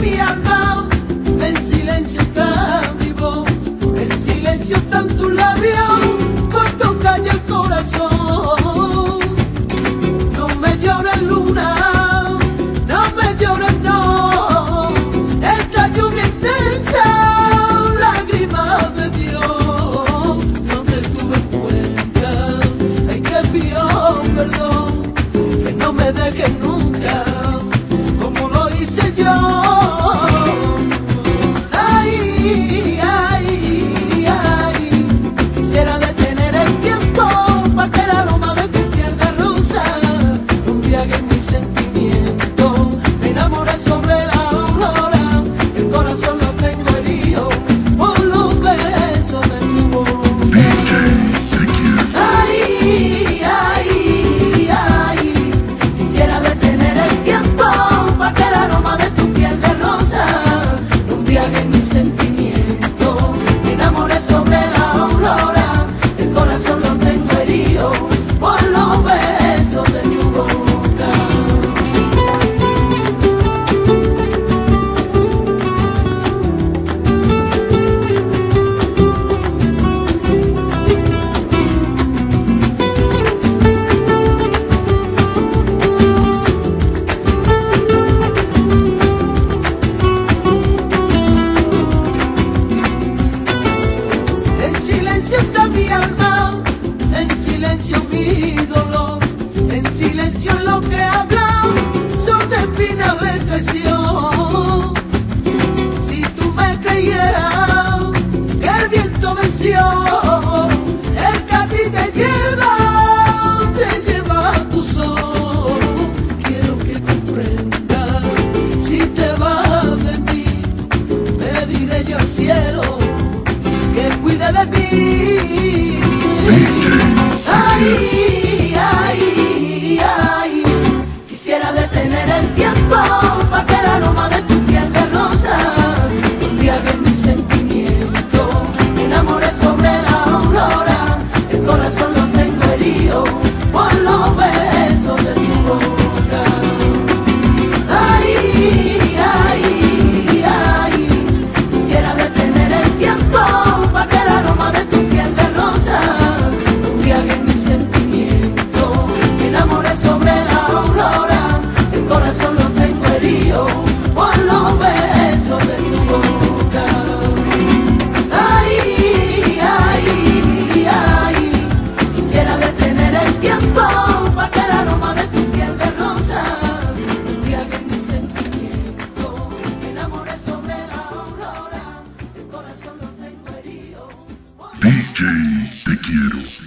be a canción. DJ, te quiero.